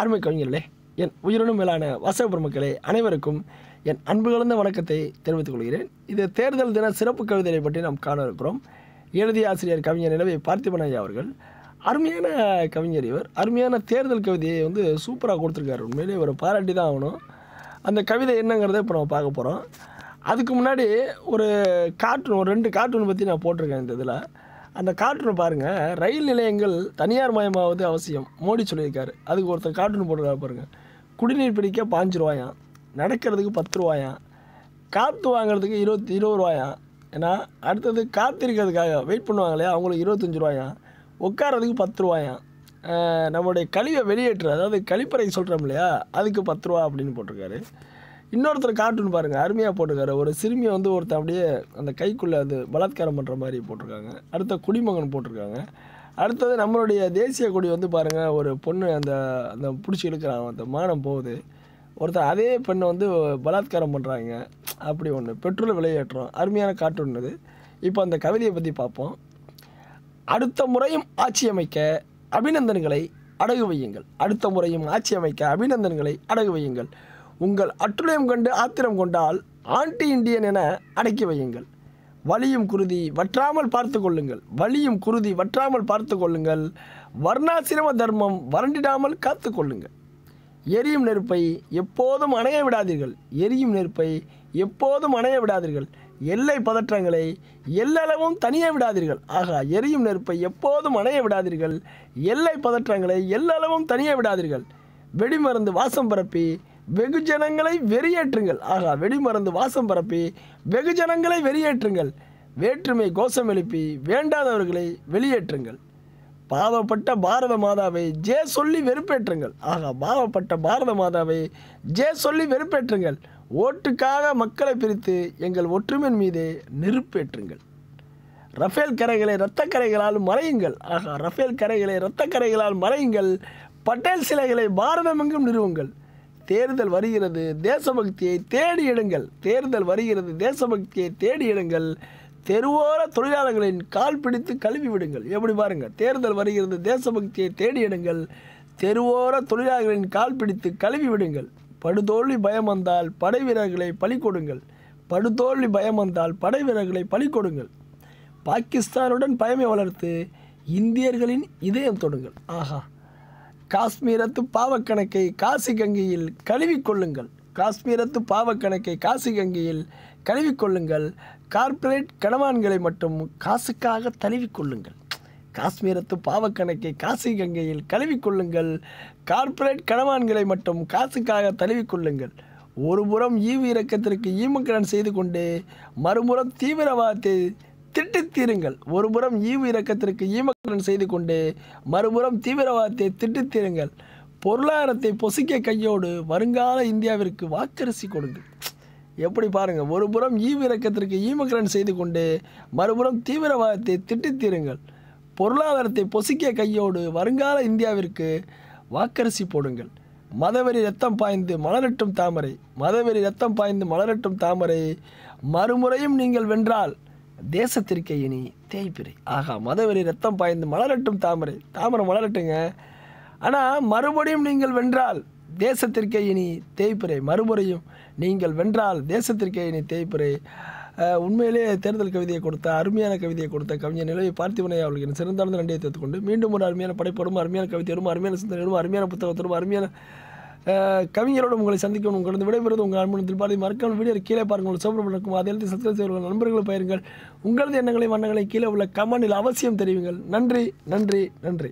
அருமை கவிஞர்களே என் உயிரினும் மேலான வாசக பெருமக்களே அனைவருக்கும் என் அன்பு கலந்த வணக்கத்தை தெரிவித்துக் கொள்கிறேன். இது தேர்தல் தின சிறப்பு கவிதையை பற்றி நாம் காண இருக்கிறோம். எழுதிய ஆசிரியர் கவிஞர் நிலவை பார்த்திபன் அவர்கள். அருமையான கவிஞர் இவர். அருமையான தேர்தல் கவிதையை வந்து சூப்பராக கொடுத்துருக்காரு. உண்மையிலே ஒரு பாராட்டி தான் ஆகணும். அந்த கவிதை என்னங்கிறத இப்போ நம்ம பார்க்க போகிறோம் அதுக்கு முன்னாடி ஒரு கார்ட்டூன் ஒரு ரெண்டு கார்ட்டூன் பற்றி நான் போட்டிருக்கேன் இந்த இதில். அந்த கார்ட்டூனை பாருங்கள் ரயில் நிலையங்கள் தனியார் மயமாவது அவசியம். மோடி சொல்லியிருக்காரு. அதுக்கு ஒருத்தர் கார்ட்டூன் போடுறாரு பாருங்கள் குடிநீர் பிடிக்க பாஞ்சு ரூபாயாம். நடக்கிறதுக்கு பத்து ரூபாயாம். காற்று வாங்குறதுக்கு இருபத்தி இருபது ரூபாயாம். ஏன்னா அடுத்தது காத்திருக்கிறதுக்காக வெயிட் பண்ணுவாங்க இல்லையா? அவங்களுக்கு இருபத்தஞ்சி ரூபாயாம். உட்காரதுக்கு பத்து ரூபாயாம். நம்முடைய நம்மளுடைய கழிவை வெளியேற்று அதாவது கழிப்பறை சொல்கிறோம் இல்லையா? அதுக்கு பத்து ரூபா அப்படின்னு போட்டிருக்காரு. இன்னொருத்தர் கார்ட்டூன் பாருங்கள் அருமையாக போட்டிருக்காரு. ஒரு சிறுமியை வந்து ஒருத்தன் அப்படியே அந்த கைக்குள்ளே அது பலாத்காரம் பண்ணுற மாதிரி போட்டிருக்காங்க. அடுத்த குடிமகன் போட்டிருக்காங்க. அடுத்தது நம்மளுடைய தேசிய கொடி வந்து பாருங்கள் ஒரு பொண்ணு அந்த அந்த பிடிச்சி இழுக்கிறான் அந்த மானம் போகுது. ஒருத்தர் அதே பெண்ணை வந்து பலாத்காரம் பண்ணுறாங்க அப்படி ஒன்று பெட்ரோல் விலையேற்றம் அருமையான கார்ட்டூன் அது இப்போ அந்த கவிதையை பற்றி பார்ப்போம். அடுத்த முறையும் ஆட்சி அமைக்க அபிநந்தன்களை அடகு வையுங்கள். அடுத்த முறையும் ஆட்சி அமைக்க அபிநந்தன்களை அடகு வையுங்கள். உங்கள் அட்டுழியம் கண்டு ஆத்திரம் கொண்டால் ஆன்டி இண்டியன் என அடக்கி வையுங்கள். வலியும் குருதி வற்றாமல் பார்த்து கொள்ளுங்கள். வலியும் குருதி வற்றாமல் பார்த்து கொள்ளுங்கள். வர்ணாசிரம தர்மம் வறண்டிடாமல் காத்து கொள்ளுங்கள். எரியும் நெருப்பை எப்போதும் அணைய விடாதீர்கள். எரியும் நெருப்பை எப்போதும் அணைய விடாதீர்கள். எல்லை பதற்றங்களை எல்லளவும் தனிய விடாதீர்கள். ஆகா எரியும் நெருப்பை எப்போதும் அணைய விடாதீர்கள். எல்லை பதற்றங்களை எல்லளவும் தனிய விடாதீர்கள். வெடிமருந்து வாசம் பரப்பி வெகுஜனங்களை வெறியேற்றுங்கள். ஆகா வெடிமருந்து வாசம் பரப்பி வெகுஜனங்களை வெறியேற்றுங்கள். வேற்றுமை கோஷம் எழுப்பி வேண்டாதவர்களை வெளியேற்றுங்கள். பாவப்பட்ட பாரத மாதாவை ஜே சொல்லி வெறுப்பேற்றுங்கள். ஆகா பாவப்பட்ட பாரத மாதாவை ஜே சொல்லி வெறுப்பேற்றுங்கள். ஓட்டுக்காக மக்களை பிரித்து எங்கள் ஒற்றுமையின் மீதே நெருப்பேற்றுங்கள். ரஃபேல் கரைகளை இரத்த கரைகளால் மறையுங்கள். ஆகா ரஃபேல் கரைகளை இரத்த கரைகளால் மறையுங்கள். பட்டேல் சிலைகளை பாரதமெங்கும் நிறுவுங்கள். தேர்தல் வருகிறது தேசபக்தியை தேடி எடுங்கள். தேர்தல் வருகிறது தேசபக்தியை தேடி எடுங்கள். தெருவோர தொழிலாளர்களின் கால் பிடித்து கழுவி விடுங்கள். எப்படி பாருங்கள் தேர்தல் வருகிறது தேசபக்தியை தேடி எடுங்கள். தெருவோர தொழிலாளர்களின் கால் பிடித்து கழுவி விடுங்கள். படுதோல்வி பயம் வந்தால் படை வீரர்களை பலி கொடுங்கள். படுதோல்வி பயம் வந்தால் படை வீரர்களை பலி கொடுங்கள். பாகிஸ்தானுடன் பயமை வளர்த்து இந்தியர்களின் இதயம் தொடுங்கள். ஆஹா. காஷ்மீரத்து பாவக்கணக்கை காசி கங்கையில் கழுவிக்கொள்ளுங்கள். காஷ்மீரத்து பாவக்கணக்கை காசி கங்கையில் கழுவிக்கொள்ளுங்கள். கார்ப்பரேட் கணவான்களை மட்டும் காசுக்காக தழுவிக்கொள்ளுங்கள். காஷ்மீரத்து பாவக்கணக்கை காசி கங்கையில் கழுவிக்கொள்ளுங்கள். கார்ப்பரேட் கணவான்களை மட்டும் காசுக்காக தழுவிக்கொள்ளுங்கள். ஒருபுறம் ஈவு இறக்கத்திற்கு ஈமக்கடன் செய்து கொண்டு மறுபுறம் தீவிரவாதத்தை திட்டித்தீருங்கள் ஒருபுறம் ஈவு இறக்கத்திற்கு ஈமக்கடன் செய்து கொண்டு மறுபுறம் தீவிரவாதத்தை திட்டித்தீருங்கள் பொருளாதாரத்தை பொசிக்க கையோடு வருங்கால இந்தியாவிற்கு வாக்கரிசி கொடுங்கள். எப்படி பாருங்கள் ஒரு புறம் ஈவு இறக்கத்திற்கு ஈமக்கடன் செய்து கொண்டு மறுபுறம் தீவிரவாதத்தை திட்டித்தீருங்கள் பொருளாதாரத்தை பொசிக்க கையோடு வருங்கால இந்தியாவிற்கு வாக்கரிசி போடுங்கள். மதவெறி ரத்தம் பாய்ந்து மலரட்டும் தாமரை மதவெறி ரத்தம் பாய்ந்து மலரட்டும் தாமரை மறுமுறையும் நீங்கள் வென்றால் தேசத்திற்கே இனி தேய்பிரை. ஆகா மதவெறி ரத்தம் பாய்ந்து மலரட்டும் தாமரை. தாமரை மலரட்டுங்க. ஆனால் மறுபடியும் நீங்கள் வென்றால் தேசத்திற்கே இனி தேய்பிரை. மறுமுறையும் நீங்கள் வென்றால் தேசத்திற்கே இனி தேய்பிரை. உண்மையிலே தேர்தல் கவிதையை கொடுத்த அருமையான கவிதையை கொடுத்த கவிஞர் நிலவை பார்த்திவனை அவர்களுக்கு என் சிறந்தார்ந்த நன்றியை தெரிவித்துக்கொண்டு மீண்டும் ஒரு அருமையான படைப்படும் அருமையான கவிதையோடும் அருமையான சிந்தனையோடும் அருமையான புத்தகத்தோடும் அருமையான கவிஞரோடு உங்களை சந்திக்கணும் உங்களது விடைபெறுவது உங்கள் அன்பு திருப்பாதி மறக்காமல் வீடியோ கீழே பாருங்கள். சோபரம் இருக்கும். அதை எழுதி சப்ஸ்கிரைப் செய்வர்கள் நண்பர்களை பயிருங்கள் உங்களது எண்ணங்களை வண்ணங்களை கீழே உள்ள கமெண்டில் அவசியம் தெரிவிங்கள். நன்றி நன்றி நன்றி.